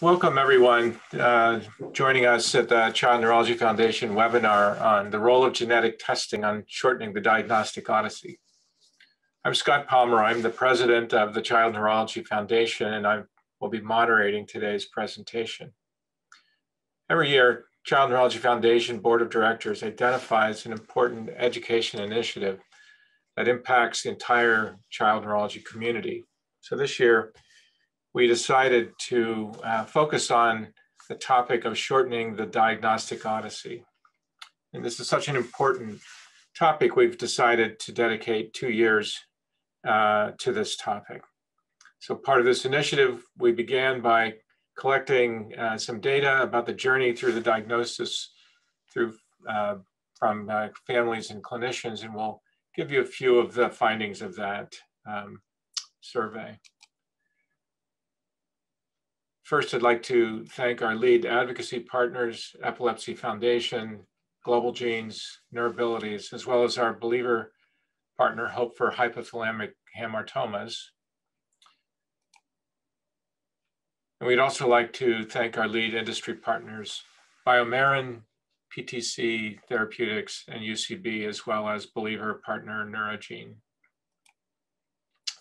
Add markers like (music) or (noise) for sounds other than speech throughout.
Welcome everyone uh, joining us at the Child Neurology Foundation webinar on the role of genetic testing on shortening the diagnostic odyssey. I'm Scott Palmer, I'm the president of the Child Neurology Foundation and I will be moderating today's presentation. Every year, Child Neurology Foundation Board of Directors identifies an important education initiative that impacts the entire child neurology community. So this year, we decided to uh, focus on the topic of shortening the diagnostic odyssey. And this is such an important topic, we've decided to dedicate two years uh, to this topic. So part of this initiative, we began by collecting uh, some data about the journey through the diagnosis through uh, from uh, families and clinicians, and we'll give you a few of the findings of that um, survey. First, I'd like to thank our lead advocacy partners, Epilepsy Foundation, Global Genes, Neurabilities, as well as our believer partner, Hope for Hypothalamic Hamartomas. And we'd also like to thank our lead industry partners, BioMarin, PTC Therapeutics, and UCB, as well as believer partner Neurogene.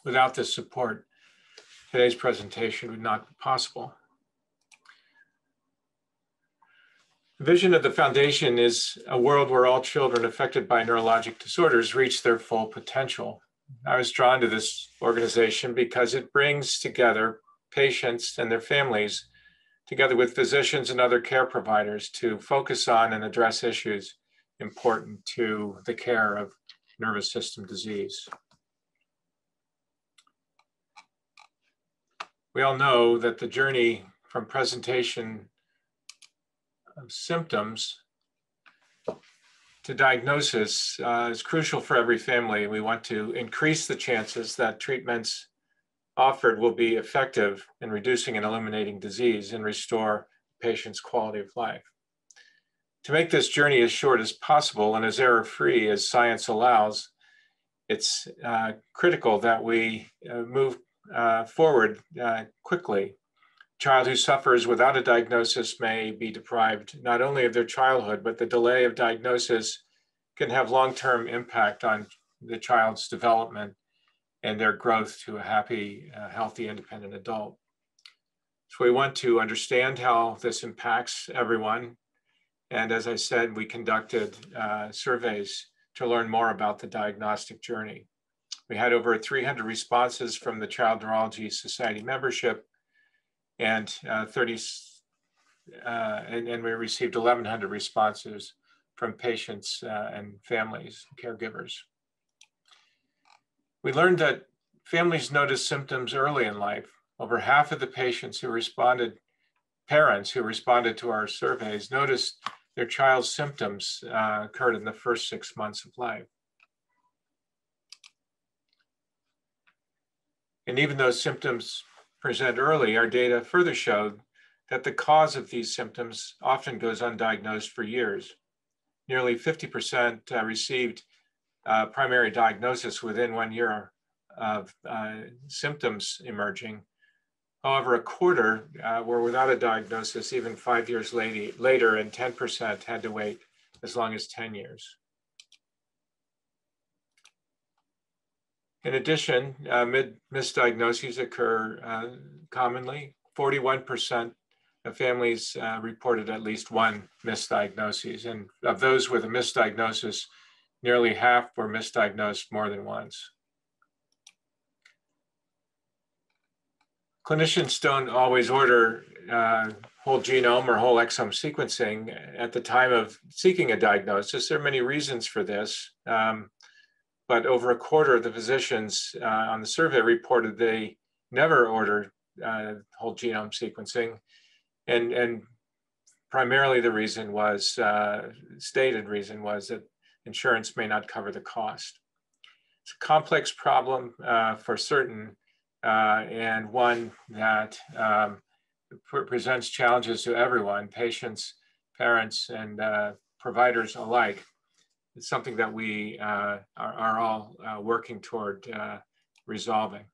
Without this support, today's presentation would not be possible. The vision of the foundation is a world where all children affected by neurologic disorders reach their full potential. I was drawn to this organization because it brings together patients and their families, together with physicians and other care providers, to focus on and address issues important to the care of nervous system disease. We all know that the journey from presentation symptoms to diagnosis uh, is crucial for every family. We want to increase the chances that treatments offered will be effective in reducing and eliminating disease and restore patient's quality of life. To make this journey as short as possible and as error-free as science allows, it's uh, critical that we uh, move uh, forward uh, quickly. Child who suffers without a diagnosis may be deprived not only of their childhood, but the delay of diagnosis can have long-term impact on the child's development and their growth to a happy, uh, healthy, independent adult. So we want to understand how this impacts everyone. And as I said, we conducted uh, surveys to learn more about the diagnostic journey. We had over 300 responses from the Child Neurology Society membership and uh, 30, uh, and, and, we received 1,100 responses from patients uh, and families, caregivers. We learned that families notice symptoms early in life. Over half of the patients who responded, parents who responded to our surveys, noticed their child's symptoms uh, occurred in the first six months of life. And even though symptoms present early, our data further showed that the cause of these symptoms often goes undiagnosed for years. Nearly 50% uh, received uh, primary diagnosis within one year of uh, symptoms emerging. However, a quarter uh, were without a diagnosis even five years late, later, and 10% had to wait as long as 10 years. In addition, uh, misdiagnoses occur uh, commonly. 41% of families uh, reported at least one misdiagnosis. And of those with a misdiagnosis, nearly half were misdiagnosed more than once. Clinicians don't always order uh, whole genome or whole exome sequencing at the time of seeking a diagnosis. There are many reasons for this. Um, but over a quarter of the physicians uh, on the survey reported they never ordered uh, whole genome sequencing. And, and primarily the reason was, uh, stated reason was that insurance may not cover the cost. It's a complex problem uh, for certain, uh, and one that um, presents challenges to everyone, patients, parents, and uh, providers alike it's something that we uh, are, are, all uh, working toward uh, resolving.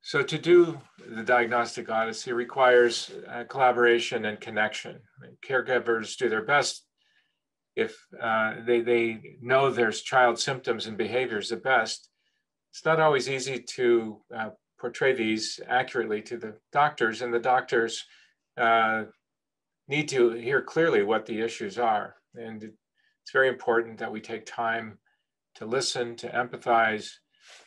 So to do the diagnostic odyssey requires uh, collaboration and connection. Caregivers do their best if uh, they, they know there's child symptoms and behaviors the best. It's not always easy to uh, portray these accurately to the doctors and the doctors uh, need to hear clearly what the issues are. And it's very important that we take time to listen, to empathize,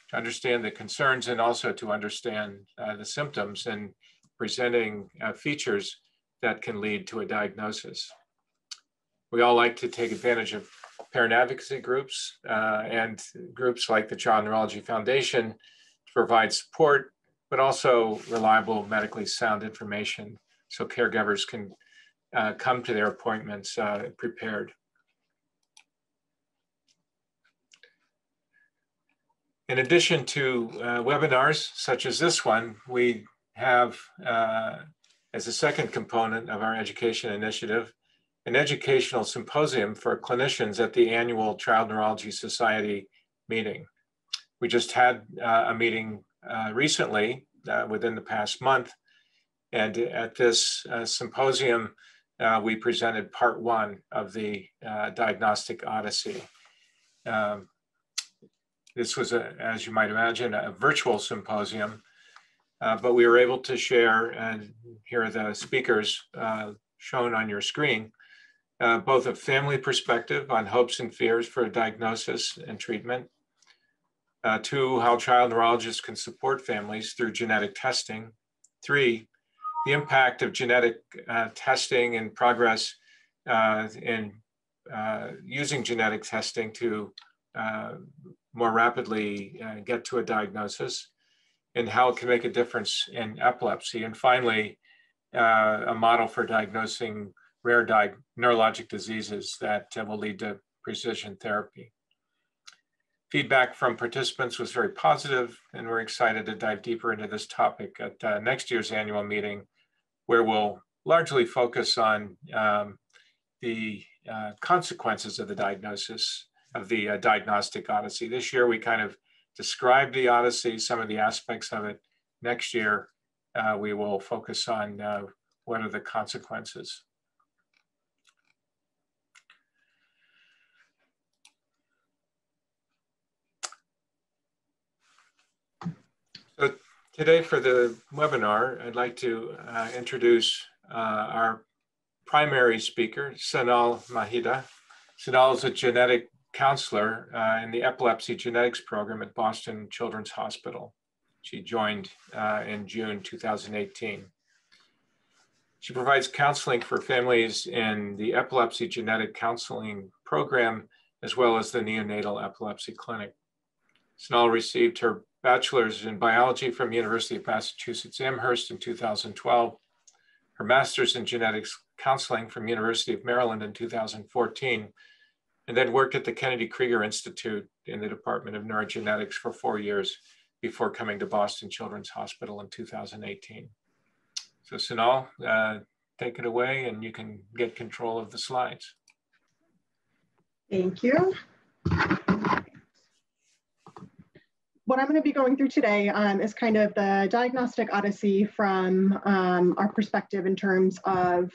to understand the concerns, and also to understand uh, the symptoms and presenting uh, features that can lead to a diagnosis. We all like to take advantage of parent advocacy groups uh, and groups like the Child Neurology Foundation to provide support, but also reliable medically sound information so caregivers can uh, come to their appointments uh, prepared. In addition to uh, webinars such as this one, we have uh, as a second component of our education initiative, an educational symposium for clinicians at the annual Child Neurology Society meeting. We just had uh, a meeting uh, recently within the past month. And at this uh, symposium, we presented part one of the Diagnostic Odyssey. Um, this was, a, as you might imagine, a virtual symposium, uh, but we were able to share, and here are the speakers uh, shown on your screen, uh, both a family perspective on hopes and fears for diagnosis and treatment, uh, two, how child neurologists can support families through genetic testing, three, the impact of genetic uh, testing and progress uh, in using genetic testing to more rapidly uh, get to a diagnosis and how it can make a difference in epilepsy. And finally, uh, a model for diagnosing rare di neurologic diseases that uh, will lead to precision therapy. Feedback from participants was very positive, and we're excited to dive deeper into this topic at uh, next year's annual meeting, where we'll largely focus on um, the uh, consequences of the diagnosis of the uh, diagnostic odyssey. This year, we kind of described the odyssey, some of the aspects of it. Next year, uh, we will focus on uh, what are the consequences. So today for the webinar, I'd like to uh, introduce uh, our primary speaker, Sonal Mahida. Sonal is a genetic counselor uh, in the epilepsy genetics program at Boston Children's Hospital. She joined uh, in June 2018. She provides counseling for families in the epilepsy genetic counseling program, as well as the neonatal epilepsy clinic. Sonal received her bachelor's in biology from University of Massachusetts Amherst in 2012, her master's in genetics counseling from University of Maryland in 2014, and then worked at the Kennedy Krieger Institute in the Department of Neurogenetics for four years before coming to Boston Children's Hospital in 2018. So Sonal, uh, take it away and you can get control of the slides. Thank you. What I'm going to be going through today um, is kind of the diagnostic odyssey from um, our perspective in terms of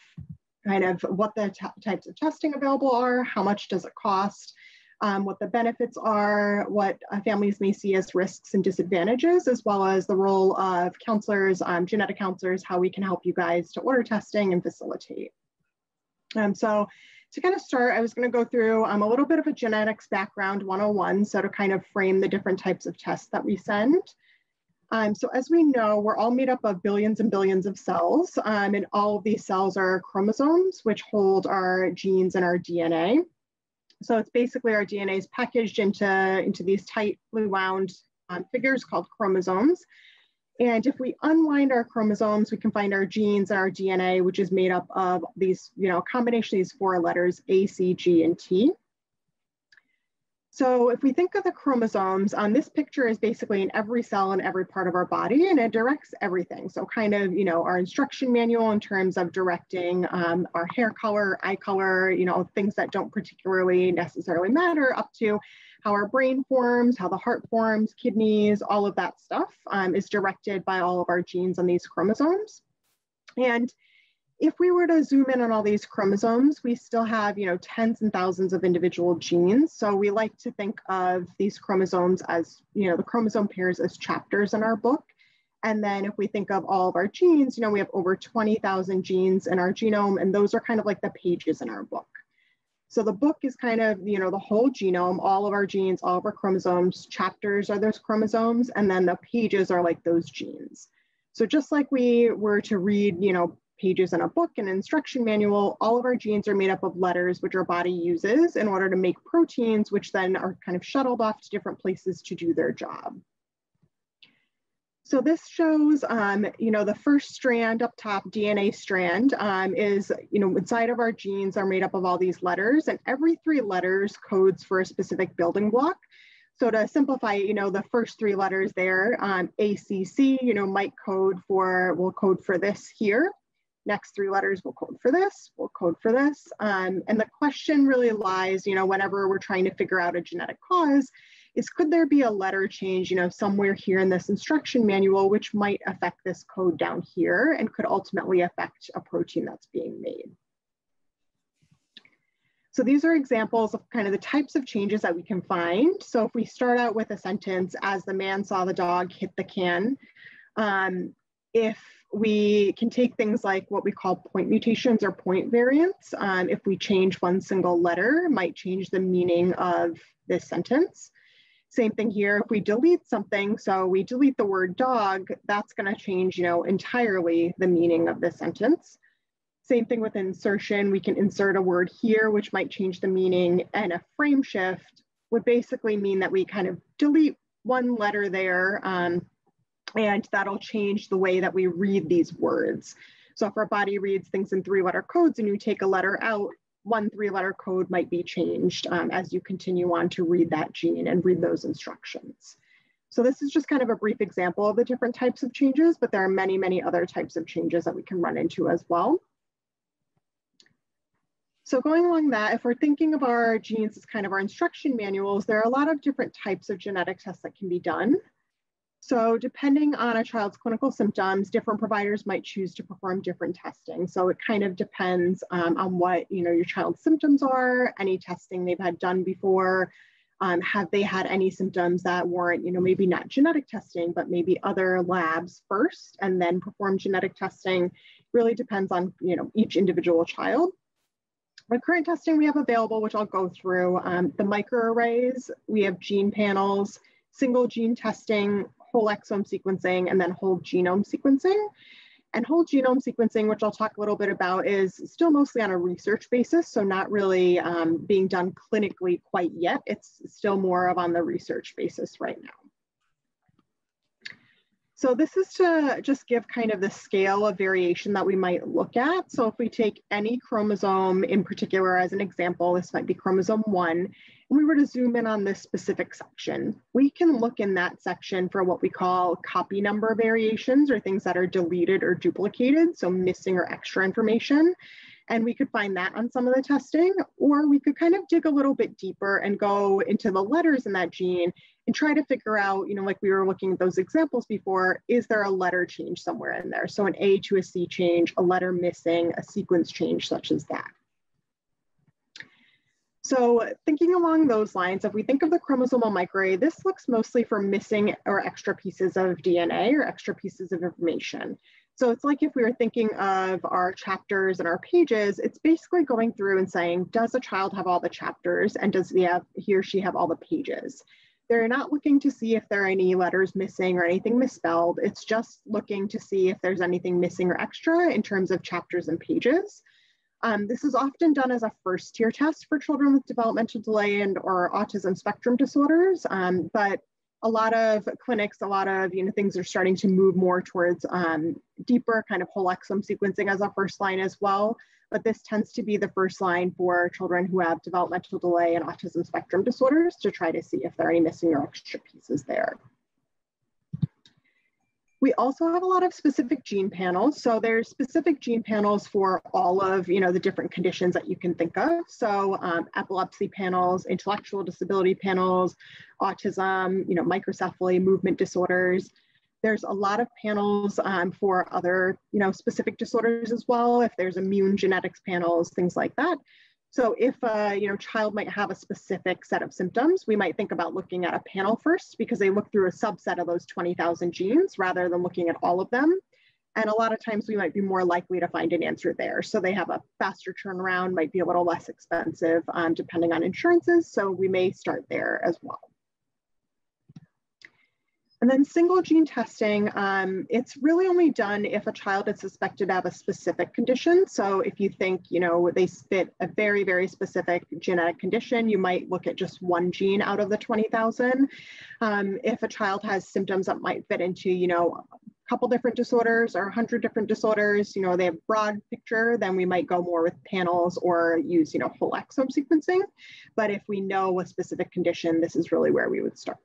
kind of what the types of testing available are, how much does it cost, um, what the benefits are, what uh, families may see as risks and disadvantages, as well as the role of counselors, um, genetic counselors, how we can help you guys to order testing and facilitate. Um, so to kind of start, I was going to go through um, a little bit of a genetics background 101, so to kind of frame the different types of tests that we send. Um, so as we know, we're all made up of billions and billions of cells, um, and all of these cells are chromosomes, which hold our genes and our DNA. So it's basically our DNA is packaged into, into these tightly wound um, figures called chromosomes. And if we unwind our chromosomes, we can find our genes and our DNA, which is made up of these, you know, combination of these four letters, A, C, G, and T. So if we think of the chromosomes, um, this picture is basically in every cell in every part of our body and it directs everything. So kind of, you know, our instruction manual in terms of directing um, our hair color, eye color, you know, things that don't particularly necessarily matter up to how our brain forms, how the heart forms, kidneys, all of that stuff um, is directed by all of our genes on these chromosomes. And if we were to zoom in on all these chromosomes, we still have, you know, tens and thousands of individual genes. So we like to think of these chromosomes as, you know, the chromosome pairs as chapters in our book. And then if we think of all of our genes, you know, we have over 20,000 genes in our genome, and those are kind of like the pages in our book. So the book is kind of, you know, the whole genome, all of our genes, all of our chromosomes, chapters are those chromosomes, and then the pages are like those genes. So just like we were to read, you know, pages in a book and instruction manual, all of our genes are made up of letters, which our body uses in order to make proteins, which then are kind of shuttled off to different places to do their job. So this shows, um, you know, the first strand up top, DNA strand, um, is, you know, inside of our genes are made up of all these letters, and every three letters codes for a specific building block. So to simplify, you know, the first three letters there, um, ACC, you know, might code for, will code for this here. Next three letters will code for this, will code for this. Um, and the question really lies, you know, whenever we're trying to figure out a genetic cause, is could there be a letter change, you know, somewhere here in this instruction manual, which might affect this code down here and could ultimately affect a protein that's being made. So these are examples of kind of the types of changes that we can find. So if we start out with a sentence, as the man saw the dog hit the can, um, if we can take things like what we call point mutations or point variants, um, if we change one single letter, might change the meaning of this sentence. Same thing here, if we delete something, so we delete the word dog, that's gonna change, you know, entirely the meaning of the sentence. Same thing with insertion, we can insert a word here, which might change the meaning, and a frame shift would basically mean that we kind of delete one letter there, um, and that'll change the way that we read these words. So if our body reads things in three letter codes and you take a letter out, one three letter code might be changed um, as you continue on to read that gene and read those instructions. So this is just kind of a brief example of the different types of changes, but there are many, many other types of changes that we can run into as well. So going along that, if we're thinking of our genes as kind of our instruction manuals, there are a lot of different types of genetic tests that can be done. So depending on a child's clinical symptoms, different providers might choose to perform different testing. So it kind of depends um, on what you know your child's symptoms are, any testing they've had done before, um, have they had any symptoms that warrant, you know, maybe not genetic testing, but maybe other labs first and then perform genetic testing. Really depends on, you know, each individual child. The current testing we have available, which I'll go through, um, the microarrays, we have gene panels, single gene testing, whole exome sequencing and then whole genome sequencing. And whole genome sequencing, which I'll talk a little bit about, is still mostly on a research basis, so not really um, being done clinically quite yet. It's still more of on the research basis right now. So this is to just give kind of the scale of variation that we might look at. So if we take any chromosome in particular as an example, this might be chromosome one, and we were to zoom in on this specific section, we can look in that section for what we call copy number variations or things that are deleted or duplicated, so missing or extra information and we could find that on some of the testing, or we could kind of dig a little bit deeper and go into the letters in that gene and try to figure out, you know, like we were looking at those examples before, is there a letter change somewhere in there? So an A to a C change, a letter missing, a sequence change such as that. So thinking along those lines, if we think of the chromosomal microarray, this looks mostly for missing or extra pieces of DNA or extra pieces of information. So it's like if we were thinking of our chapters and our pages, it's basically going through and saying, does a child have all the chapters and does he, have, he or she have all the pages? They're not looking to see if there are any letters missing or anything misspelled. It's just looking to see if there's anything missing or extra in terms of chapters and pages. Um, this is often done as a first tier test for children with developmental delay and or autism spectrum disorders, um, but a lot of clinics, a lot of you know things are starting to move more towards um, deeper kind of whole exome sequencing as a first line as well. But this tends to be the first line for children who have developmental delay and autism spectrum disorders to try to see if there are any missing or extra pieces there. We also have a lot of specific gene panels. So there's specific gene panels for all of you know the different conditions that you can think of. So um, epilepsy panels, intellectual disability panels, autism, you know, microcephaly, movement disorders. There's a lot of panels um, for other you know specific disorders as well. If there's immune genetics panels, things like that. So if a you know, child might have a specific set of symptoms, we might think about looking at a panel first because they look through a subset of those 20,000 genes rather than looking at all of them. And a lot of times we might be more likely to find an answer there. So they have a faster turnaround, might be a little less expensive um, depending on insurances. So we may start there as well. And then single gene testing, um, it's really only done if a child is suspected to have a specific condition. So if you think, you know, they fit a very, very specific genetic condition, you might look at just one gene out of the 20,000. Um, if a child has symptoms that might fit into, you know, a couple different disorders or 100 different disorders, you know, they have broad picture, then we might go more with panels or use, you know, whole exome sequencing. But if we know a specific condition, this is really where we would start.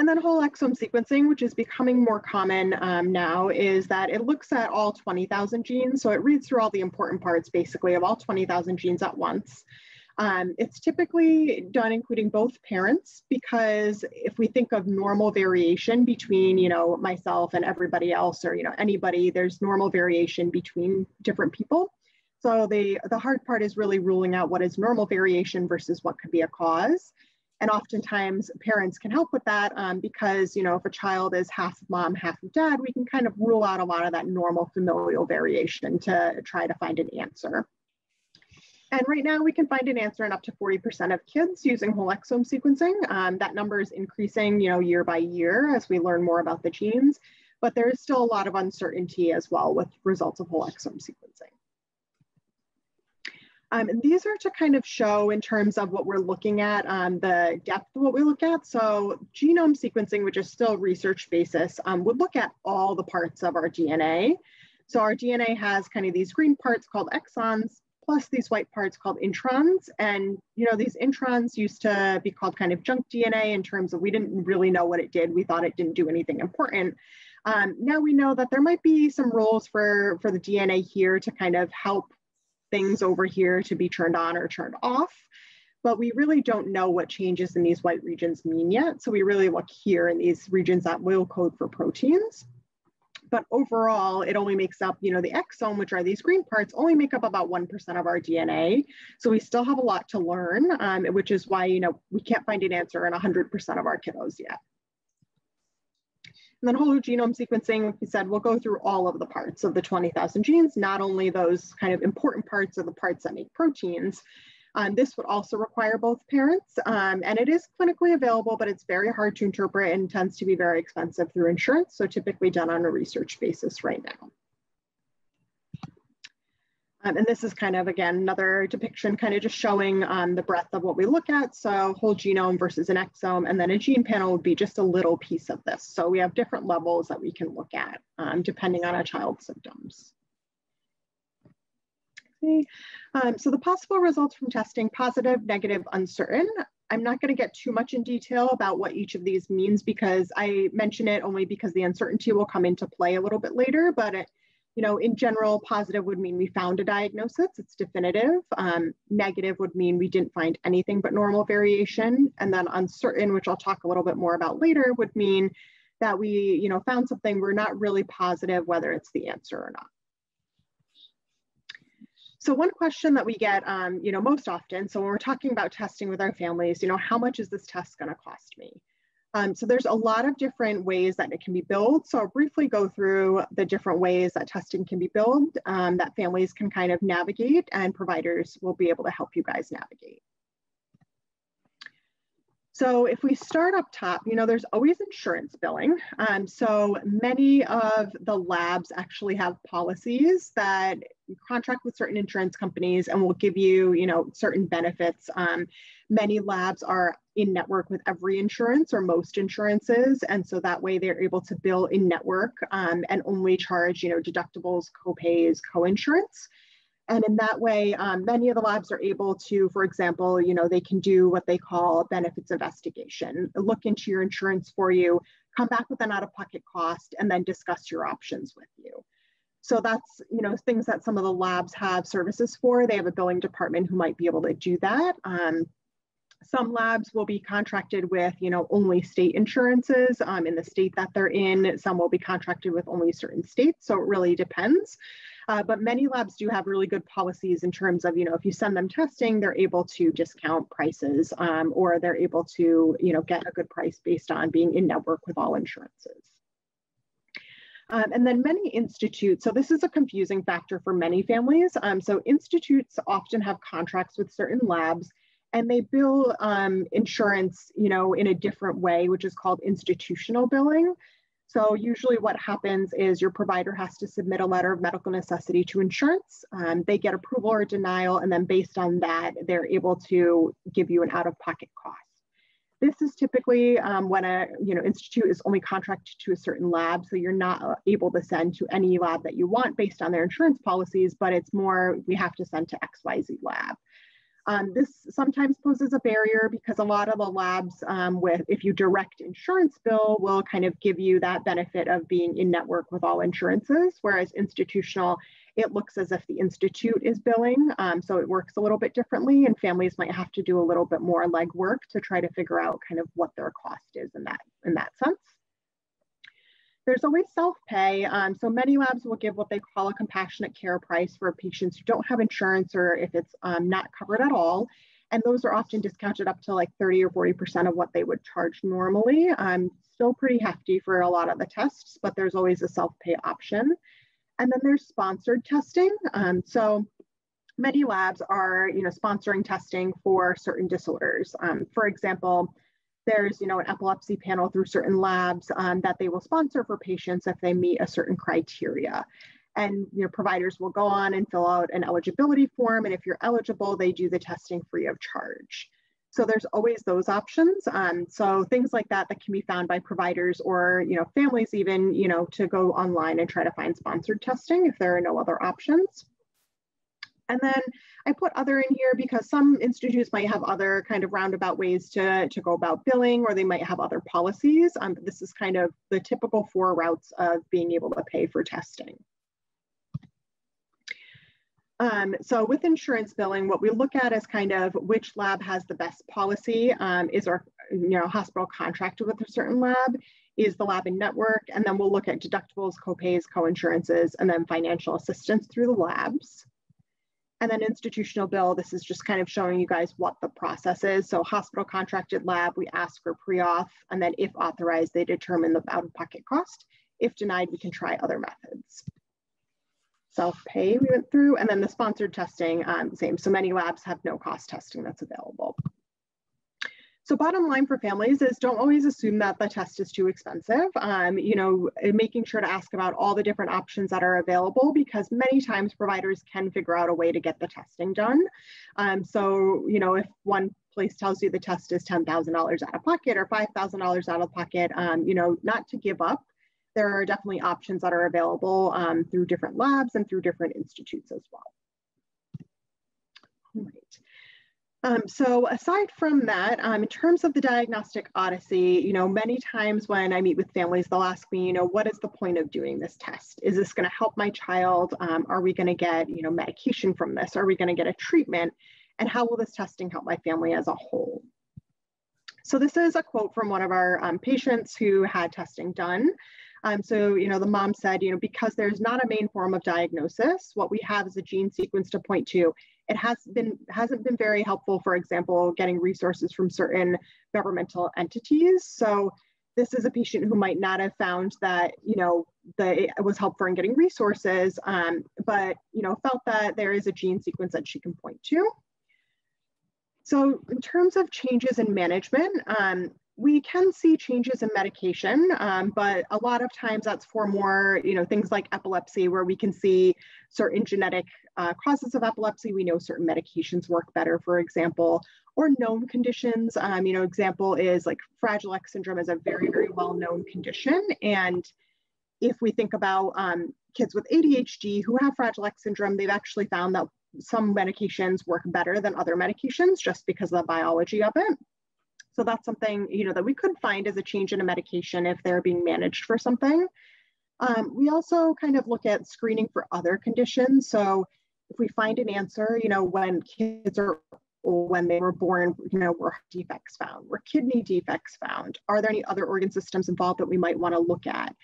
And then whole exome sequencing, which is becoming more common um, now, is that it looks at all 20,000 genes. So it reads through all the important parts, basically, of all 20,000 genes at once. Um, it's typically done including both parents because if we think of normal variation between, you know, myself and everybody else or, you know, anybody, there's normal variation between different people. So the, the hard part is really ruling out what is normal variation versus what could be a cause. And oftentimes parents can help with that um, because, you know, if a child is half mom, half dad, we can kind of rule out a lot of that normal familial variation to try to find an answer. And right now we can find an answer in up to 40% of kids using whole exome sequencing. Um, that number is increasing, you know, year by year as we learn more about the genes, but there is still a lot of uncertainty as well with results of whole exome sequencing. Um, and these are to kind of show in terms of what we're looking at, um, the depth of what we look at. So genome sequencing, which is still research basis, um, would look at all the parts of our DNA. So our DNA has kind of these green parts called exons, plus these white parts called introns. And, you know, these introns used to be called kind of junk DNA in terms of we didn't really know what it did. We thought it didn't do anything important. Um, now we know that there might be some roles for, for the DNA here to kind of help things over here to be turned on or turned off. But we really don't know what changes in these white regions mean yet. So we really look here in these regions that will code for proteins. But overall, it only makes up, you know, the exome, which are these green parts, only make up about 1% of our DNA. So we still have a lot to learn, um, which is why, you know, we can't find an answer in 100% of our kiddos yet. And then whole genome sequencing, we said, we'll go through all of the parts of the 20,000 genes, not only those kind of important parts of the parts that make proteins. Um, this would also require both parents, um, and it is clinically available, but it's very hard to interpret and tends to be very expensive through insurance, so typically done on a research basis right now. Um, and this is kind of, again, another depiction kind of just showing um, the breadth of what we look at. So whole genome versus an exome, and then a gene panel would be just a little piece of this. So we have different levels that we can look at um, depending on a child's symptoms. Okay. Um, so the possible results from testing, positive, negative, uncertain. I'm not going to get too much in detail about what each of these means because I mention it only because the uncertainty will come into play a little bit later, but it, you know, in general, positive would mean we found a diagnosis, it's definitive. Um, negative would mean we didn't find anything but normal variation. And then uncertain, which I'll talk a little bit more about later, would mean that we, you know, found something we're not really positive whether it's the answer or not. So one question that we get, um, you know, most often, so when we're talking about testing with our families, you know, how much is this test going to cost me? Um, so there's a lot of different ways that it can be billed. So I'll briefly go through the different ways that testing can be billed um, that families can kind of navigate and providers will be able to help you guys navigate. So if we start up top, you know, there's always insurance billing. Um, so many of the labs actually have policies that contract with certain insurance companies and will give you, you know, certain benefits. Um, many labs are in network with every insurance or most insurances. And so that way they're able to bill in network um, and only charge, you know, deductibles, co-pays, co-insurance. And in that way, um, many of the labs are able to, for example, you know, they can do what they call benefits investigation, look into your insurance for you, come back with an out-of-pocket cost, and then discuss your options with you. So that's, you know, things that some of the labs have services for. They have a billing department who might be able to do that. Um, some labs will be contracted with, you know, only state insurances um, in the state that they're in. Some will be contracted with only certain states. So it really depends. Uh, but many labs do have really good policies in terms of, you know, if you send them testing, they're able to discount prices um, or they're able to, you know, get a good price based on being in network with all insurances. Um, and then many institutes, so this is a confusing factor for many families. Um, so institutes often have contracts with certain labs and they bill um, insurance, you know, in a different way, which is called institutional billing. So usually what happens is your provider has to submit a letter of medical necessity to insurance. Um, they get approval or denial, and then based on that, they're able to give you an out-of-pocket cost. This is typically um, when a you know institute is only contracted to a certain lab, so you're not uh, able to send to any lab that you want based on their insurance policies, but it's more we have to send to XYZ lab. Um, this sometimes poses a barrier because a lot of the labs um, with, if you direct insurance bill, will kind of give you that benefit of being in network with all insurances, whereas institutional, it looks as if the institute is billing. Um, so it works a little bit differently and families might have to do a little bit more legwork to try to figure out kind of what their cost is in that, in that sense. There's always self-pay. Um, so many labs will give what they call a compassionate care price for patients who don't have insurance or if it's um, not covered at all. And those are often discounted up to like 30 or 40% of what they would charge normally. Um, still pretty hefty for a lot of the tests, but there's always a self-pay option. And then there's sponsored testing. Um, so many labs are, you know, sponsoring testing for certain disorders. Um, for example, there's you know an epilepsy panel through certain labs um, that they will sponsor for patients if they meet a certain criteria. And you know providers will go on and fill out an eligibility form and if you're eligible they do the testing free of charge. So there's always those options um, so things like that that can be found by providers or you know families even you know to go online and try to find sponsored testing if there are no other options and then I put other in here because some institutes might have other kind of roundabout ways to, to go about billing or they might have other policies. Um, this is kind of the typical four routes of being able to pay for testing. Um, so with insurance billing, what we look at is kind of which lab has the best policy. Um, is our you know hospital contracted with a certain lab? Is the lab in network? And then we'll look at deductibles, copays, co-insurances, and then financial assistance through the labs. And then institutional bill, this is just kind of showing you guys what the process is. So hospital contracted lab, we ask for pre-auth, and then if authorized, they determine the out-of-pocket cost. If denied, we can try other methods. Self-pay we went through, and then the sponsored testing, um, same. So many labs have no cost testing that's available. So bottom line for families is don't always assume that the test is too expensive. Um, you know, making sure to ask about all the different options that are available because many times providers can figure out a way to get the testing done. Um, so, you know, if one place tells you the test is $10,000 out of pocket or $5,000 out of pocket, um, you know, not to give up. There are definitely options that are available um, through different labs and through different institutes as well. All right. Um, so aside from that, um, in terms of the diagnostic odyssey, you know, many times when I meet with families, they'll ask me, you know, what is the point of doing this test? Is this going to help my child? Um, are we going to get, you know, medication from this? Are we going to get a treatment? And how will this testing help my family as a whole? So this is a quote from one of our um, patients who had testing done. Um, so, you know, the mom said, you know, because there's not a main form of diagnosis, what we have is a gene sequence to point to. It has been hasn't been very helpful, for example, getting resources from certain governmental entities. So this is a patient who might not have found that, you know, that it was helpful in getting resources, um, but, you know, felt that there is a gene sequence that she can point to. So in terms of changes in management, um, we can see changes in medication, um, but a lot of times that's for more, you know, things like epilepsy, where we can see certain genetic uh, causes of epilepsy. We know certain medications work better, for example, or known conditions. Um, you know, example is like Fragile X syndrome is a very, very well-known condition. And if we think about um, kids with ADHD who have Fragile X syndrome, they've actually found that some medications work better than other medications just because of the biology of it. So that's something, you know, that we could find as a change in a medication if they're being managed for something. Um, we also kind of look at screening for other conditions. So if we find an answer, you know, when kids are when they were born, you know, were defects found, were kidney defects found? Are there any other organ systems involved that we might want to look at?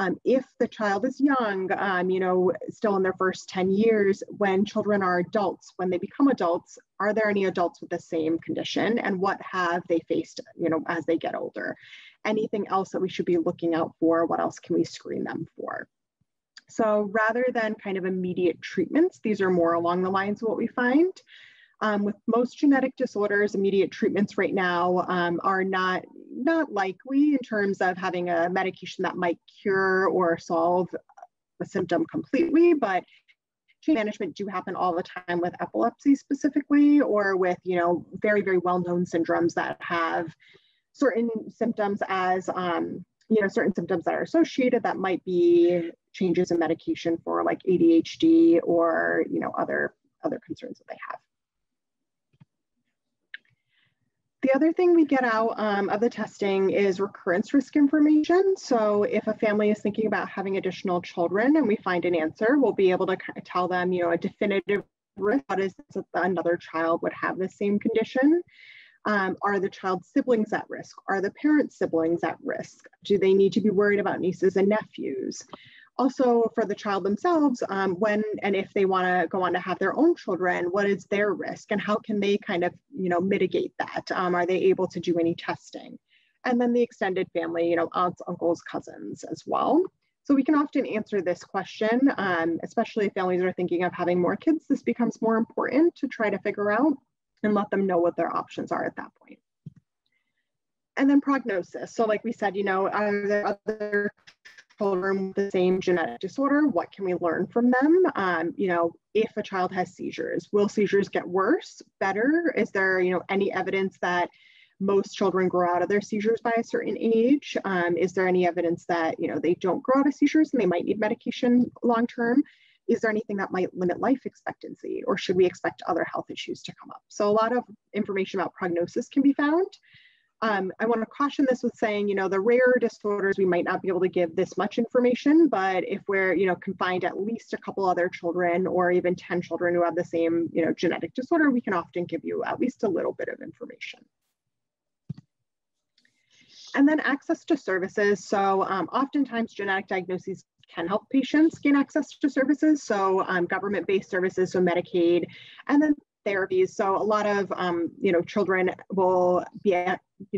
Um, if the child is young, um, you know, still in their first 10 years, when children are adults, when they become adults, are there any adults with the same condition and what have they faced, you know, as they get older? Anything else that we should be looking out for? What else can we screen them for? So rather than kind of immediate treatments, these are more along the lines of what we find. Um, with most genetic disorders, immediate treatments right now um, are not, not likely in terms of having a medication that might cure or solve a symptom completely, but management do happen all the time with epilepsy specifically, or with, you know, very, very well-known syndromes that have certain symptoms as, um, you know, certain symptoms that are associated that might be changes in medication for like ADHD or, you know, other, other concerns that they have. The other thing we get out um, of the testing is recurrence risk information. So if a family is thinking about having additional children and we find an answer, we'll be able to tell them, you know, a definitive risk. What is that another child would have the same condition? Um, are the child's siblings at risk? Are the parent siblings at risk? Do they need to be worried about nieces and nephews? Also for the child themselves um, when and if they want to go on to have their own children what is their risk and how can they kind of you know mitigate that? Um, are they able to do any testing? And then the extended family you know aunts uncles cousins as well. So we can often answer this question um, especially if families are thinking of having more kids this becomes more important to try to figure out and let them know what their options are at that point. And then prognosis. So like we said you know are there other children with the same genetic disorder, what can we learn from them? Um, you know, if a child has seizures, will seizures get worse, better? Is there, you know, any evidence that most children grow out of their seizures by a certain age? Um, is there any evidence that, you know, they don't grow out of seizures and they might need medication long term? Is there anything that might limit life expectancy or should we expect other health issues to come up? So a lot of information about prognosis can be found. Um, I want to caution this with saying, you know, the rare disorders, we might not be able to give this much information, but if we're, you know, can find at least a couple other children or even 10 children who have the same, you know, genetic disorder, we can often give you at least a little bit of information. And then access to services. So um, oftentimes genetic diagnoses can help patients gain access to services. So um, government-based services, so Medicaid, and then therapies. So a lot of um, you know children will be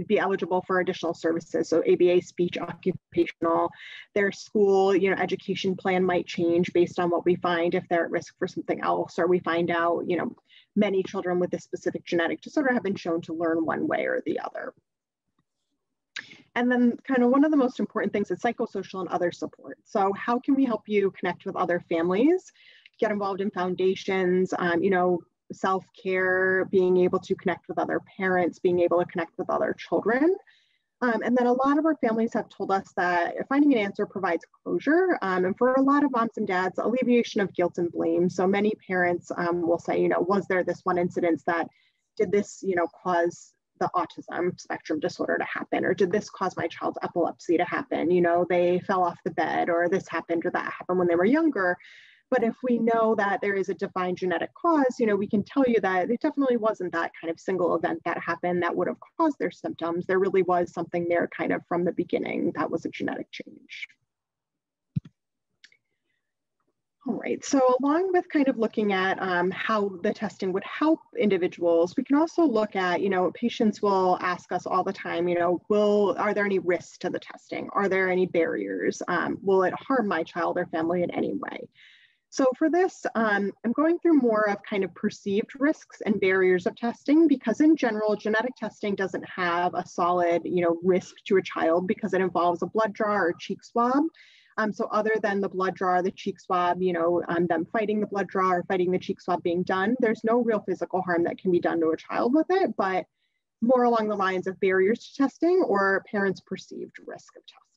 be eligible for additional services. So ABA, speech, occupational, their school you know education plan might change based on what we find if they're at risk for something else, or we find out you know many children with this specific genetic disorder have been shown to learn one way or the other. And then kind of one of the most important things is psychosocial and other support. So how can we help you connect with other families, get involved in foundations, um, you know, self care, being able to connect with other parents, being able to connect with other children. Um, and then a lot of our families have told us that finding an answer provides closure. Um, and for a lot of moms and dads, alleviation of guilt and blame. So many parents um, will say, you know, was there this one incident that did this, you know, cause the autism spectrum disorder to happen? Or did this cause my child's epilepsy to happen? You know, they fell off the bed or this happened or that happened when they were younger. But if we know that there is a defined genetic cause, you know, we can tell you that it definitely wasn't that kind of single event that happened that would have caused their symptoms. There really was something there kind of from the beginning that was a genetic change. All right, so along with kind of looking at um, how the testing would help individuals, we can also look at, you know, patients will ask us all the time, you know, will, are there any risks to the testing? Are there any barriers? Um, will it harm my child or family in any way? So for this, um, I'm going through more of kind of perceived risks and barriers of testing because in general, genetic testing doesn't have a solid, you know, risk to a child because it involves a blood draw or cheek swab. Um, so other than the blood draw, the cheek swab, you know, um, them fighting the blood draw or fighting the cheek swab being done, there's no real physical harm that can be done to a child with it, but more along the lines of barriers to testing or parents' perceived risk of testing.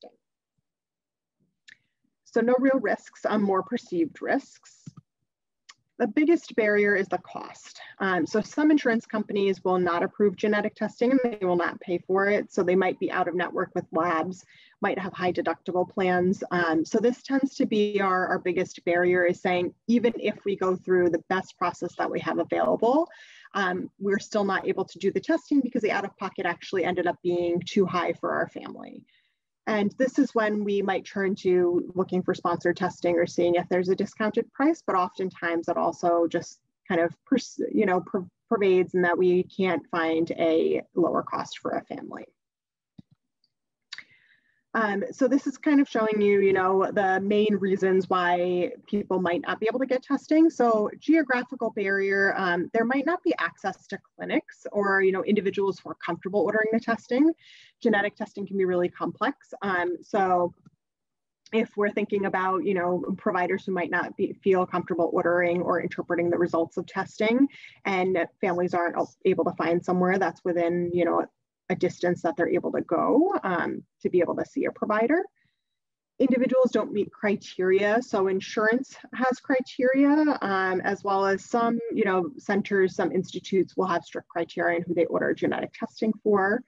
So no real risks, um, more perceived risks. the biggest barrier is the cost. Um, so some insurance companies will not approve genetic testing and they will not pay for it. So they might be out of network with labs, might have high deductible plans. Um, so this tends to be our, our biggest barrier is saying, even if we go through the best process that we have available, um, we're still not able to do the testing because the out of pocket actually ended up being too high for our family. And this is when we might turn to looking for sponsored testing or seeing if there's a discounted price, but oftentimes it also just kind of, you know, pervades in that we can't find a lower cost for a family. Um, so this is kind of showing you, you know, the main reasons why people might not be able to get testing. So geographical barrier, um, there might not be access to clinics or, you know, individuals who are comfortable ordering the testing. Genetic testing can be really complex. Um, so if we're thinking about, you know, providers who might not be, feel comfortable ordering or interpreting the results of testing and families aren't able to find somewhere that's within, you know, a distance that they're able to go um, to be able to see a provider. Individuals don't meet criteria, so insurance has criteria, um, as well as some, you know, centers, some institutes will have strict criteria in who they order genetic testing for.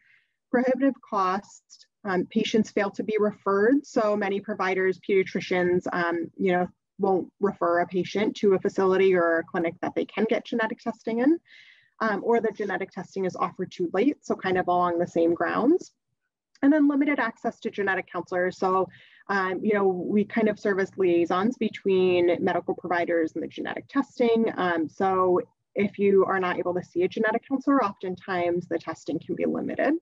Prohibitive cost, um, patients fail to be referred, so many providers, pediatricians, um, you know, won't refer a patient to a facility or a clinic that they can get genetic testing in um, or the genetic testing is offered too late, so kind of along the same grounds. And then limited access to genetic counselors. So, um, you know, we kind of serve as liaisons between medical providers and the genetic testing. Um, so if you are not able to see a genetic counselor, oftentimes the testing can be limited.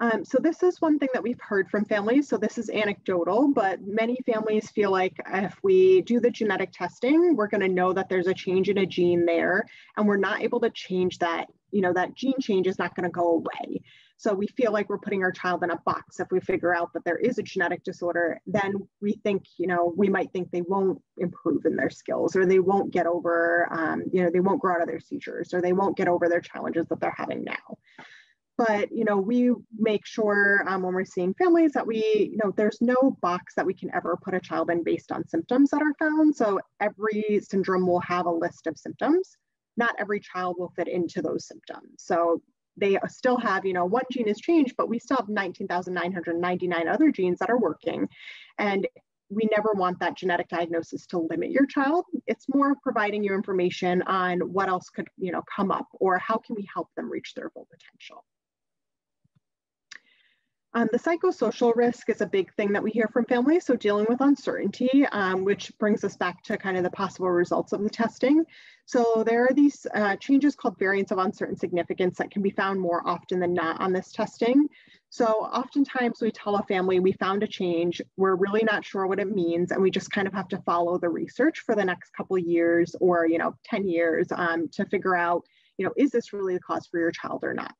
Um, so this is one thing that we've heard from families. So this is anecdotal, but many families feel like if we do the genetic testing, we're going to know that there's a change in a gene there, and we're not able to change that. You know, that gene change is not going to go away. So we feel like we're putting our child in a box. If we figure out that there is a genetic disorder, then we think, you know, we might think they won't improve in their skills, or they won't get over, um, you know, they won't grow out of their seizures, or they won't get over their challenges that they're having now but you know we make sure um, when we're seeing families that we you know there's no box that we can ever put a child in based on symptoms that are found. So every syndrome will have a list of symptoms. Not every child will fit into those symptoms. So they still have you know one gene is changed but we still have 19,999 other genes that are working. And we never want that genetic diagnosis to limit your child. It's more providing you information on what else could you know come up or how can we help them reach their full potential um, the psychosocial risk is a big thing that we hear from families. So dealing with uncertainty, um, which brings us back to kind of the possible results of the testing. So there are these uh, changes called variants of uncertain significance that can be found more often than not on this testing. So oftentimes we tell a family we found a change, we're really not sure what it means, and we just kind of have to follow the research for the next couple years or you know 10 years um, to figure out, you know, is this really the cause for your child or not?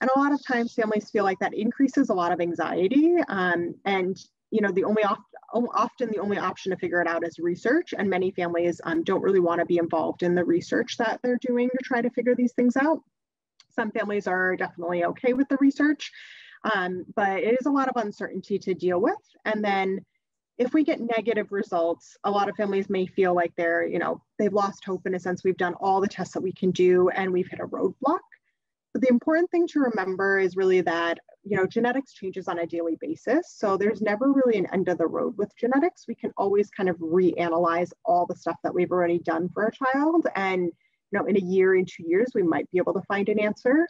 And a lot of times families feel like that increases a lot of anxiety. Um, and, you know, the only oft, often the only option to figure it out is research. And many families um, don't really want to be involved in the research that they're doing to try to figure these things out. Some families are definitely okay with the research, um, but it is a lot of uncertainty to deal with. And then if we get negative results, a lot of families may feel like they're, you know, they've lost hope in a sense. We've done all the tests that we can do and we've hit a roadblock. But the important thing to remember is really that, you know, genetics changes on a daily basis. So there's never really an end of the road with genetics. We can always kind of reanalyze all the stuff that we've already done for a child. And, you know, in a year, in two years, we might be able to find an answer.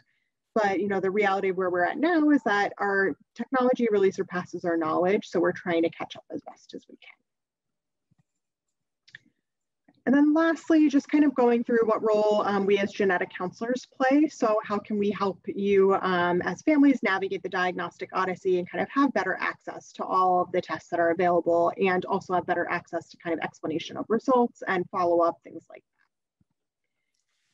But, you know, the reality of where we're at now is that our technology really surpasses our knowledge. So we're trying to catch up as best as we can. And then lastly, just kind of going through what role um, we as genetic counselors play. So how can we help you um, as families navigate the diagnostic odyssey and kind of have better access to all of the tests that are available and also have better access to kind of explanation of results and follow up, things like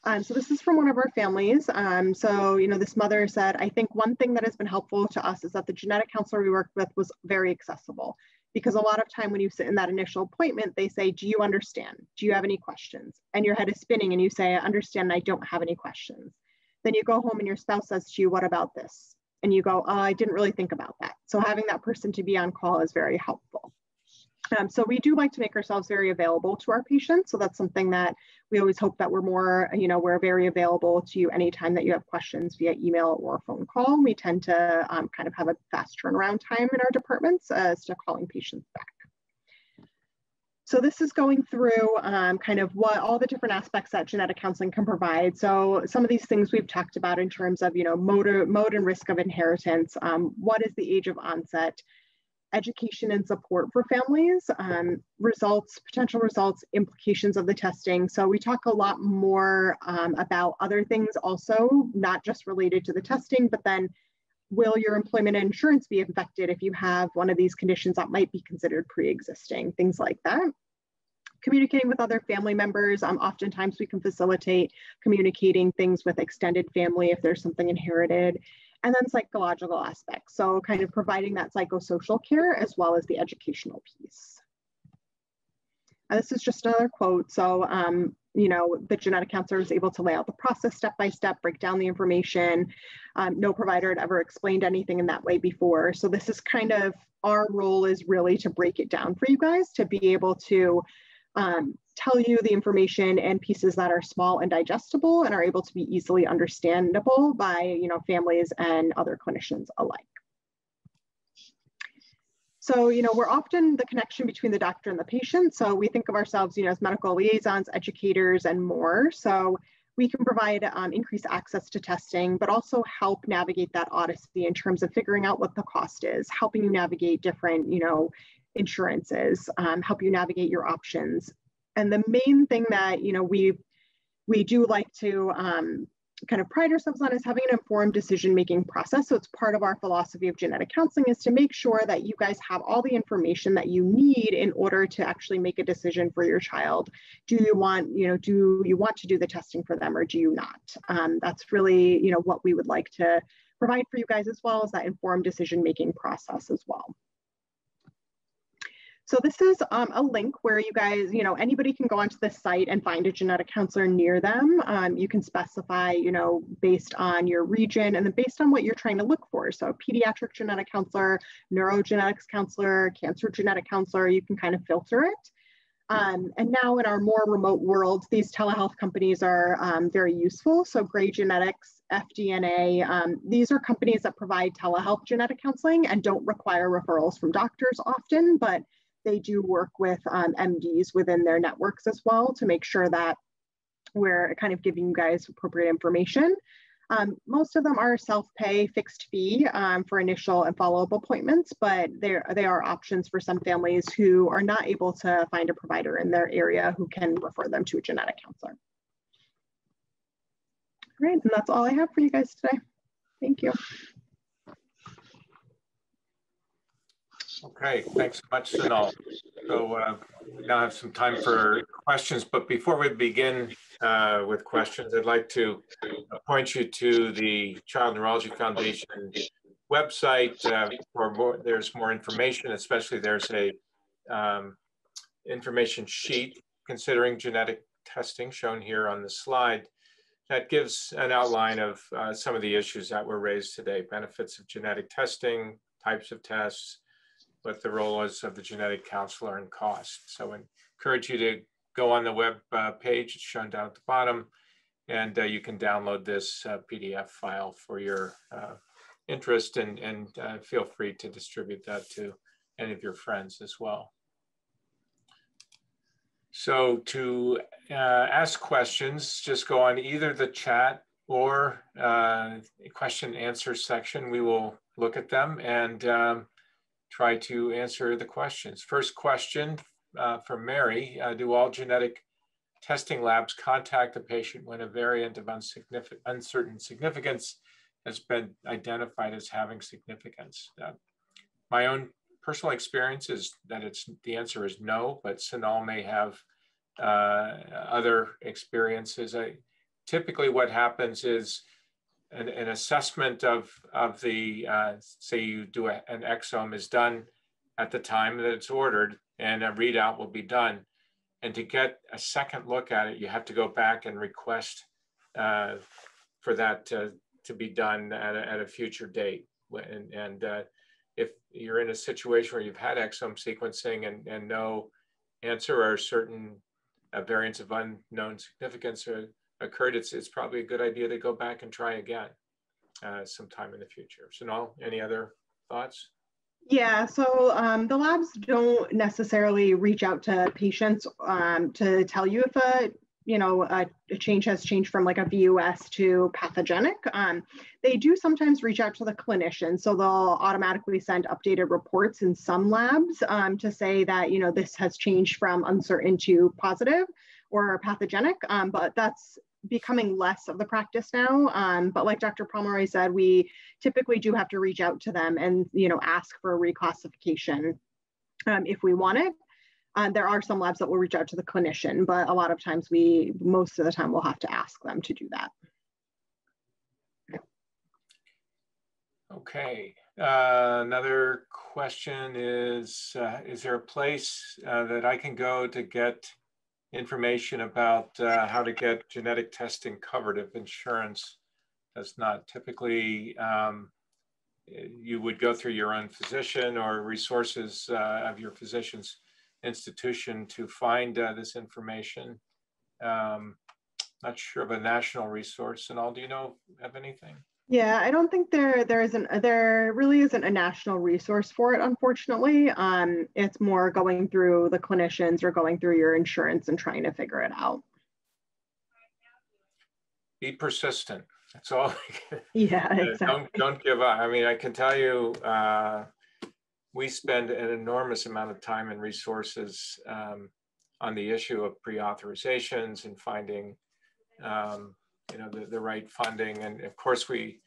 that. Um, so this is from one of our families. Um, so, you know, this mother said, I think one thing that has been helpful to us is that the genetic counselor we worked with was very accessible because a lot of time when you sit in that initial appointment, they say, do you understand? Do you have any questions? And your head is spinning and you say, I understand, I don't have any questions. Then you go home and your spouse says to you, what about this? And you go, oh, I didn't really think about that. So having that person to be on call is very helpful. Um, so we do like to make ourselves very available to our patients. So that's something that we always hope that we're more, you know, we're very available to you anytime that you have questions via email or phone call. We tend to um, kind of have a fast turnaround time in our departments as to calling patients back. So this is going through um, kind of what all the different aspects that genetic counseling can provide. So some of these things we've talked about in terms of, you know, mode, mode and risk of inheritance, um, what is the age of onset, education and support for families, um, results, potential results, implications of the testing. So we talk a lot more um, about other things also, not just related to the testing, but then will your employment insurance be affected if you have one of these conditions that might be considered pre-existing, things like that communicating with other family members. Um, oftentimes we can facilitate communicating things with extended family if there's something inherited and then psychological aspects. So kind of providing that psychosocial care as well as the educational piece. And this is just another quote. So, um, you know, the genetic counselor is able to lay out the process step by step, break down the information. Um, no provider had ever explained anything in that way before. So this is kind of our role is really to break it down for you guys to be able to um, tell you the information and pieces that are small and digestible and are able to be easily understandable by you know families and other clinicians alike. So, you know, we're often the connection between the doctor and the patient. So we think of ourselves, you know, as medical liaisons, educators, and more. So we can provide um, increased access to testing, but also help navigate that odyssey in terms of figuring out what the cost is, helping you navigate different, you know, insurances, um, help you navigate your options. And the main thing that you know we we do like to um, kind of pride ourselves on is having an informed decision making process. So it's part of our philosophy of genetic counseling is to make sure that you guys have all the information that you need in order to actually make a decision for your child. Do you want, you know, do you want to do the testing for them or do you not? Um, that's really, you know, what we would like to provide for you guys as well as that informed decision making process as well. So this is um, a link where you guys, you know, anybody can go onto the site and find a genetic counselor near them. Um, you can specify, you know, based on your region and then based on what you're trying to look for. So pediatric genetic counselor, neurogenetics counselor, cancer genetic counselor, you can kind of filter it. Um, and now in our more remote world, these telehealth companies are um, very useful. So Grey Genetics, FDNA, um, these are companies that provide telehealth genetic counseling and don't require referrals from doctors often, but they do work with um, MDs within their networks as well to make sure that we're kind of giving you guys appropriate information. Um, most of them are self-pay fixed fee um, for initial and follow-up appointments, but there they are options for some families who are not able to find a provider in their area who can refer them to a genetic counselor. All right, and that's all I have for you guys today. Thank you. Okay, thanks so much, Sonal. So uh, we now have some time for questions, but before we begin uh, with questions, I'd like to point you to the Child Neurology Foundation website uh, for more, there's more information, especially there's a um, information sheet considering genetic testing shown here on the slide that gives an outline of uh, some of the issues that were raised today, benefits of genetic testing, types of tests, what the role is of the genetic counselor and cost. So I encourage you to go on the web uh, page, it's shown down at the bottom, and uh, you can download this uh, PDF file for your uh, interest and, and uh, feel free to distribute that to any of your friends as well. So to uh, ask questions, just go on either the chat or question answer section. We will look at them and um, try to answer the questions. First question uh, from Mary, uh, do all genetic testing labs contact the patient when a variant of uncertain significance has been identified as having significance? Uh, my own personal experience is that it's the answer is no, but Sonal may have uh, other experiences. I, typically what happens is an, an assessment of, of the, uh, say you do a, an exome is done at the time that it's ordered and a readout will be done. And to get a second look at it, you have to go back and request uh, for that to, to be done at a, at a future date. And, and uh, if you're in a situation where you've had exome sequencing and, and no answer or certain uh, variants of unknown significance are, occurred, it's, it's probably a good idea to go back and try again uh, sometime in the future. So, no, any other thoughts? Yeah, so um, the labs don't necessarily reach out to patients um, to tell you if a you know a, a, change has changed from like a VUS to pathogenic. Um, they do sometimes reach out to the clinician, so they'll automatically send updated reports in some labs um, to say that you know this has changed from uncertain to positive or pathogenic. Um, but that's becoming less of the practice now. Um, but like Dr. Pomeroy said, we typically do have to reach out to them and you know ask for a reclassification um, if we want it. Uh, there are some labs that will reach out to the clinician, but a lot of times we, most of the time, we'll have to ask them to do that. Okay. Uh, another question is, uh, is there a place uh, that I can go to get information about uh, how to get genetic testing covered if insurance does not. Typically, um, you would go through your own physician or resources uh, of your physician's institution to find uh, this information. Um, not sure of a national resource and all. Do you know of anything? Yeah, I don't think there there isn't there really isn't a national resource for it. Unfortunately, um, it's more going through the clinicians or going through your insurance and trying to figure it out. Be persistent. That's all. (laughs) yeah, exactly. Don't don't give up. I mean, I can tell you, uh, we spend an enormous amount of time and resources um, on the issue of pre-authorizations and finding. Um, you know, the, the right funding. And of course, we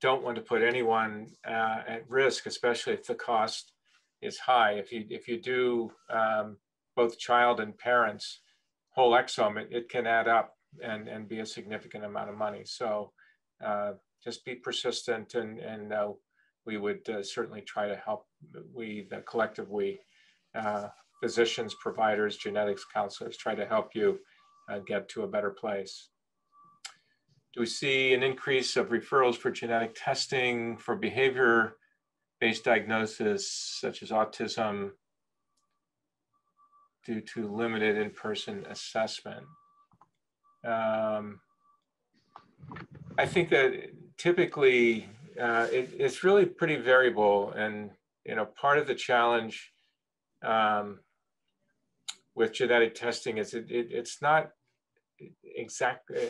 don't want to put anyone uh, at risk, especially if the cost is high. If you, if you do um, both child and parents whole exome, it, it can add up and, and be a significant amount of money. So uh, just be persistent and, and uh, we would uh, certainly try to help we, the collective we, uh, physicians, providers, genetics counselors, try to help you uh, get to a better place. Do we see an increase of referrals for genetic testing for behavior based diagnosis, such as autism, due to limited in person assessment? Um, I think that typically uh, it, it's really pretty variable. And, you know, part of the challenge um, with genetic testing is it, it, it's not exact uh,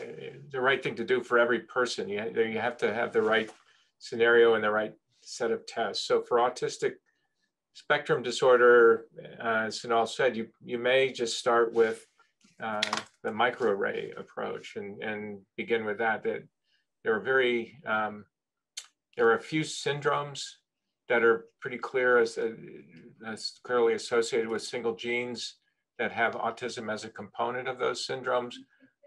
the right thing to do for every person. You, you have to have the right scenario and the right set of tests. So for autistic spectrum disorder, uh, as Sonal said, you, you may just start with uh, the microarray approach and, and begin with that. That there are very, um, there are a few syndromes that are pretty clear as, uh, as clearly associated with single genes that have autism as a component of those syndromes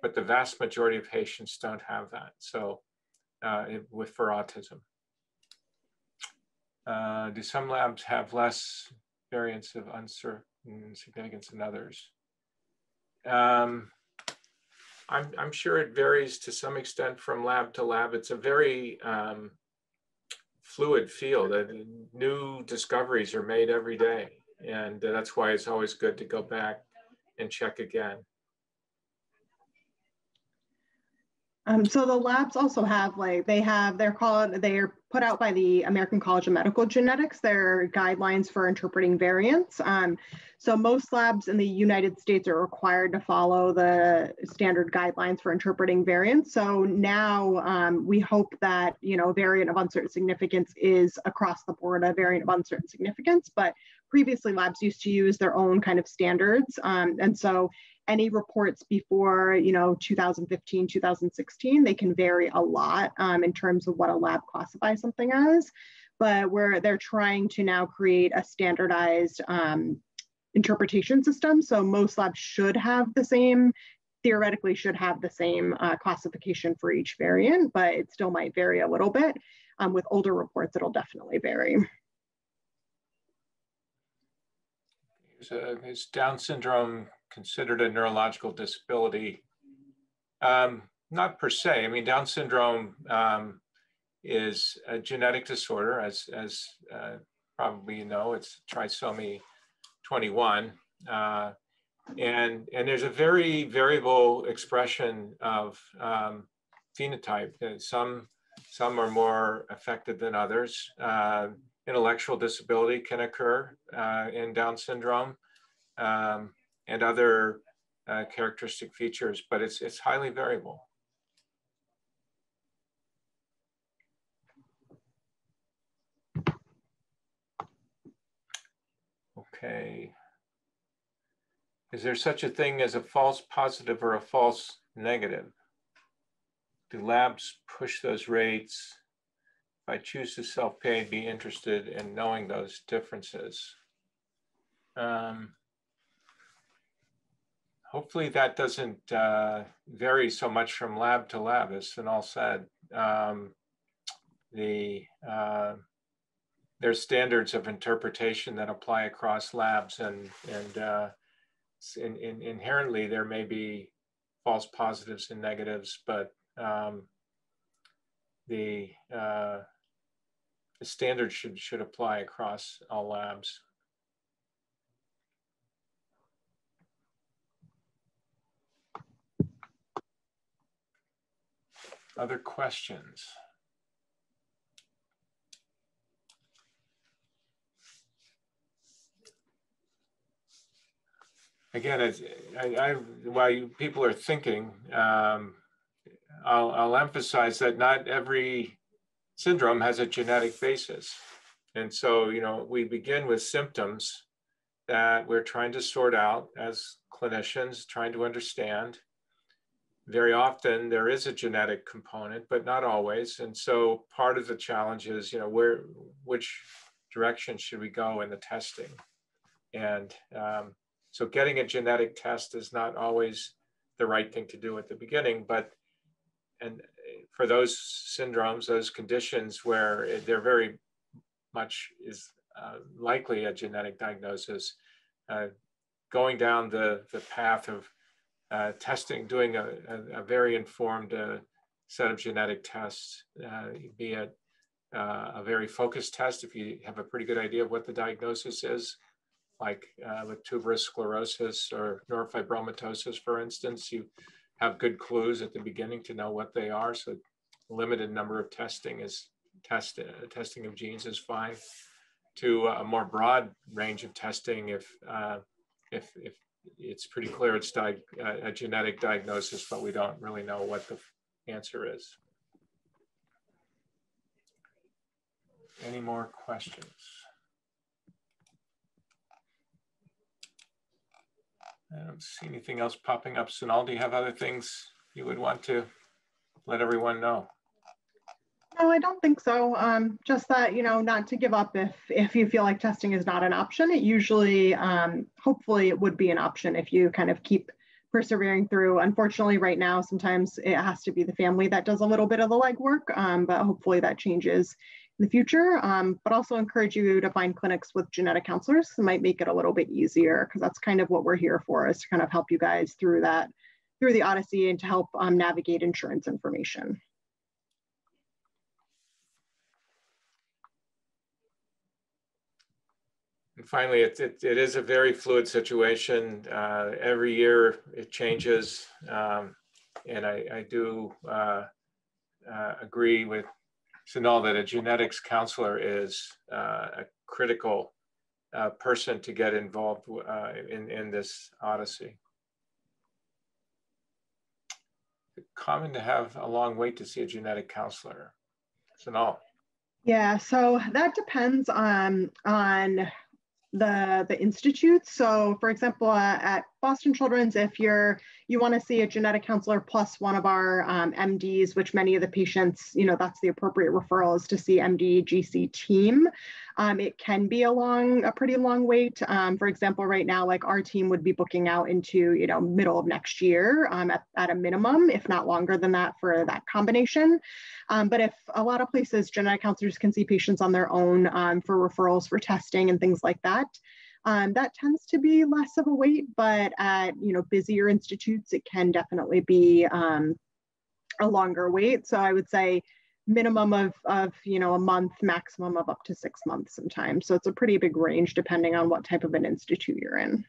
but the vast majority of patients don't have that. So uh, with for autism. Uh, do some labs have less variants of uncertain significance than others? Um, I'm, I'm, sure it varies to some extent from lab to lab. It's a very um, fluid field. Uh, new discoveries are made every day. And that's why it's always good to go back and check again. Um, so the labs also have like they have they're called they're put out by the American College of Medical Genetics. Their guidelines for interpreting variants. Um, so most labs in the United States are required to follow the standard guidelines for interpreting variants. So now um, we hope that you know variant of uncertain significance is across the board a variant of uncertain significance. But previously labs used to use their own kind of standards, um, and so any reports before you know 2015 2016 they can vary a lot um, in terms of what a lab classifies something as. But where they're trying to now create a standardized um, interpretation system. So most labs should have the same theoretically should have the same uh, classification for each variant but it still might vary a little bit. Um, with older reports it'll definitely vary. So is down syndrome considered a neurological disability? Um, not per se. I mean, Down syndrome um, is a genetic disorder, as, as uh, probably you know, it's trisomy 21. Uh, and, and there's a very variable expression of um, phenotype. Some, some are more affected than others. Uh, intellectual disability can occur uh, in Down syndrome um, and other uh, characteristic features, but it's, it's highly variable. Okay. Is there such a thing as a false positive or a false negative? Do labs push those rates? If I choose to self-pay, be interested in knowing those differences. Um, hopefully that doesn't uh, vary so much from lab to lab, as Sunal said. Um, the uh, there's standards of interpretation that apply across labs and and uh, in, in, inherently there may be false positives and negatives, but um, the uh, the standard should should apply across all labs. Other questions? again, as I, I, while people are thinking, um, I'll, I'll emphasize that not every syndrome has a genetic basis. And so, you know, we begin with symptoms that we're trying to sort out as clinicians, trying to understand. Very often there is a genetic component, but not always. And so part of the challenge is, you know, where, which direction should we go in the testing? And um, so getting a genetic test is not always the right thing to do at the beginning, but and for those syndromes, those conditions where they're very much is uh, likely a genetic diagnosis, uh, going down the, the path of uh, testing, doing a, a, a very informed uh, set of genetic tests, uh, be it uh, a very focused test if you have a pretty good idea of what the diagnosis is, like uh, with tuberous sclerosis or neurofibromatosis, for instance, you have good clues at the beginning to know what they are. So limited number of testing is test, testing of genes is fine. To a more broad range of testing, if uh, if if it's pretty clear it's a genetic diagnosis, but we don't really know what the answer is. Any more questions? I don't see anything else popping up. Sonal, do you have other things you would want to let everyone know? No, I don't think so. Um, just that, you know, not to give up if if you feel like testing is not an option. It usually, um, hopefully, it would be an option if you kind of keep persevering through. Unfortunately, right now, sometimes it has to be the family that does a little bit of the legwork, um, but hopefully that changes in the future, um, but also encourage you to find clinics with genetic counselors. It might make it a little bit easier because that's kind of what we're here for is to kind of help you guys through that, through the Odyssey and to help um, navigate insurance information. And finally, it, it, it is a very fluid situation. Uh, every year it changes. Um, and I, I do uh, uh, agree with know that a genetics counselor is uh, a critical uh, person to get involved uh, in, in this odyssey. Common to have a long wait to see a genetic counselor. Sonal. Yeah, so that depends on on the the institutes. So, for example, uh, at Boston Children's, if you're you want to see a genetic counselor plus one of our um, MDs, which many of the patients, you know, that's the appropriate referral is to see MD GC team. Um, it can be a long, a pretty long wait. Um, for example, right now, like our team would be booking out into, you know, middle of next year um, at, at a minimum, if not longer than that for that combination. Um, but if a lot of places, genetic counselors can see patients on their own um, for referrals for testing and things like that. Um, that tends to be less of a wait, but at you know busier institutes, it can definitely be um, a longer wait. So I would say minimum of, of, you know, a month, maximum of up to six months sometimes. So it's a pretty big range depending on what type of an institute you're in.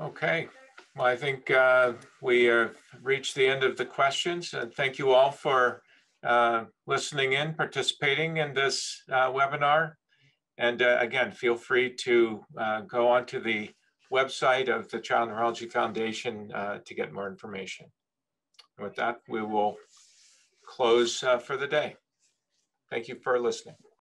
Okay, well, I think uh, we have reached the end of the questions. And thank you all for uh, listening in, participating in this uh, webinar. And uh, again, feel free to uh, go onto the website of the Child Neurology Foundation uh, to get more information. And with that, we will close for the day. Thank you for listening.